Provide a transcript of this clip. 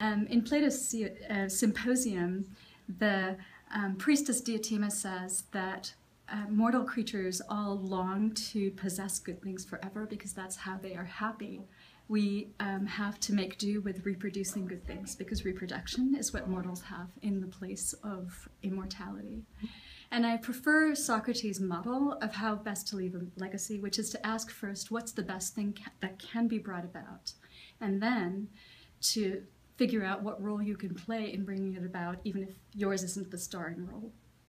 Um, in Plato's uh, Symposium, the um, priestess Diotima says that uh, mortal creatures all long to possess good things forever because that's how they are happy. We um, have to make do with reproducing good things because reproduction is what mortals have in the place of immortality. And I prefer Socrates' model of how best to leave a legacy, which is to ask first what's the best thing ca that can be brought about, and then to figure out what role you can play in bringing it about, even if yours isn't the starring role.